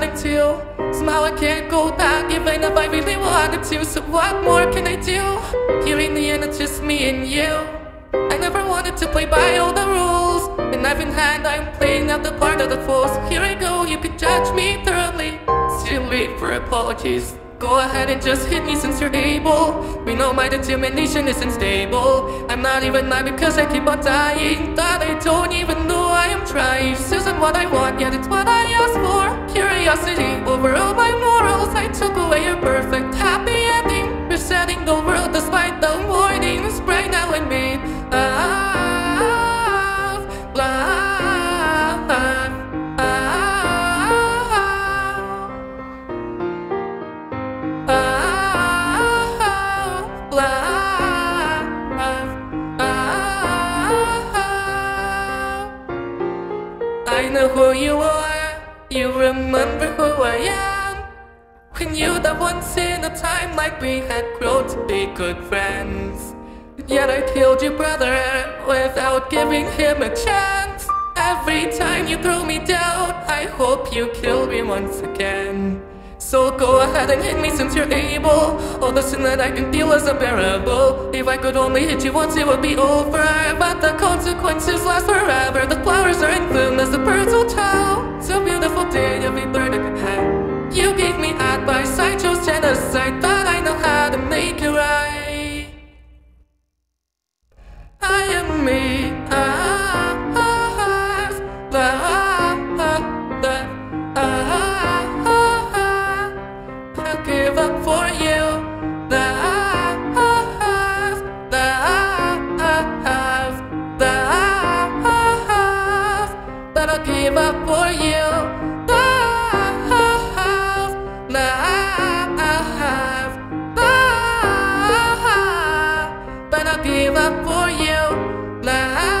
wanting to. Somehow I can't go back, even if I really wanted to. So what more can I do? Here in the end, it's just me and you. I never wanted to play by all the rules. And knife in hand, I'm playing out the part of the fools. Here I go, you can judge me thoroughly. Still wait for apologies. Go ahead and just hit me since you're able. We know my determination isn't stable. I'm not even mad because I keep on dying. Thought I don't even know I am trying. This isn't what I want, yet Curiosity over all my morals. I took away your perfect happy ending. You're the world despite the warnings. Right now I made of love. I know who you are, you remember who I am. When you that once in a time like we had grown to be good friends. Yet I killed your brother without giving him a chance. Every time you throw me down, I hope you kill me once again. So go ahead and hit me since you're able. Oh, All the sin that I can feel is unbearable. If I could only hit you once, it would be over. But the consequences last forever. The flowers are in me. Ah. I'll give up for you. But I'll give up for you. But I'll give up for Love.